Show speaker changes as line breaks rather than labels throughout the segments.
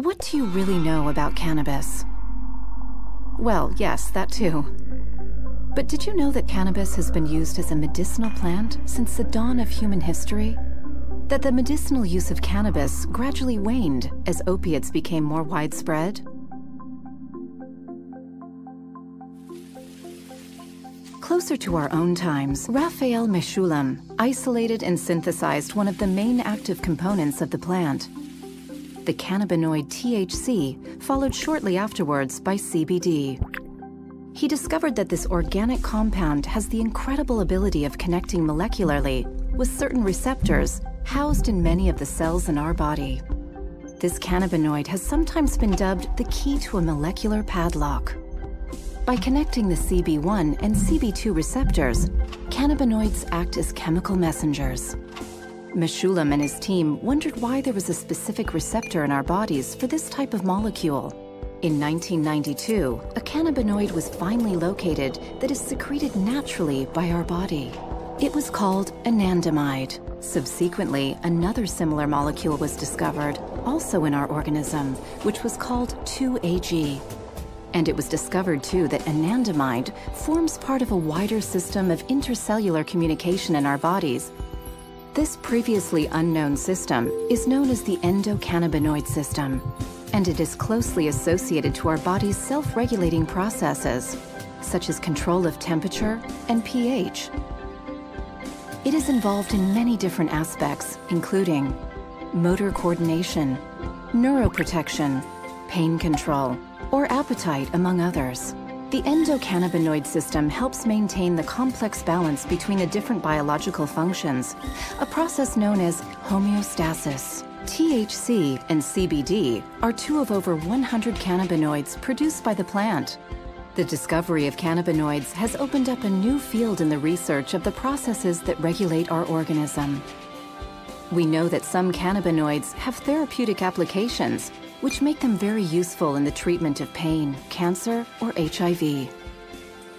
What do you really know about cannabis? Well, yes, that too. But did you know that cannabis has been used as a medicinal plant since the dawn of human history? That the medicinal use of cannabis gradually waned as opiates became more widespread? Closer to our own times, Raphael Mechoulam isolated and synthesized one of the main active components of the plant. The cannabinoid THC followed shortly afterwards by CBD. He discovered that this organic compound has the incredible ability of connecting molecularly with certain receptors housed in many of the cells in our body. This cannabinoid has sometimes been dubbed the key to a molecular padlock. By connecting the CB1 and CB2 receptors, cannabinoids act as chemical messengers. Mechoulam and his team wondered why there was a specific receptor in our bodies for this type of molecule. In 1992, a cannabinoid was finally located that is secreted naturally by our body. It was called anandamide. Subsequently, another similar molecule was discovered, also in our organism, which was called 2-AG. And it was discovered too that anandamide forms part of a wider system of intercellular communication in our bodies. This previously unknown system is known as the endocannabinoid system, and it is closely associated to our body's self-regulating processes, such as control of temperature and pH. It is involved in many different aspects, including motor coordination, neuroprotection, pain control, or appetite, among others. The endocannabinoid system helps maintain the complex balance between the different biological functions, a process known as homeostasis. THC and CBD are two of over 100 cannabinoids produced by the plant. The discovery of cannabinoids has opened up a new field in the research of the processes that regulate our organism. We know that some cannabinoids have therapeutic applications, which make them very useful in the treatment of pain, cancer, or HIV.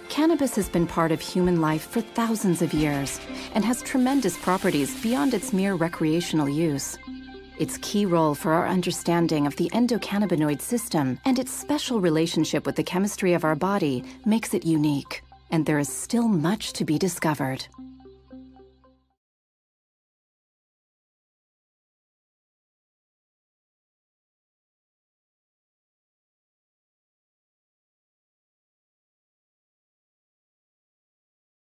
Cannabis has been part of human life for thousands of years and has tremendous properties beyond its mere recreational use. Its key role for our understanding of the endocannabinoid system and its special relationship with the chemistry of our body makes it unique, and there is still much to be discovered.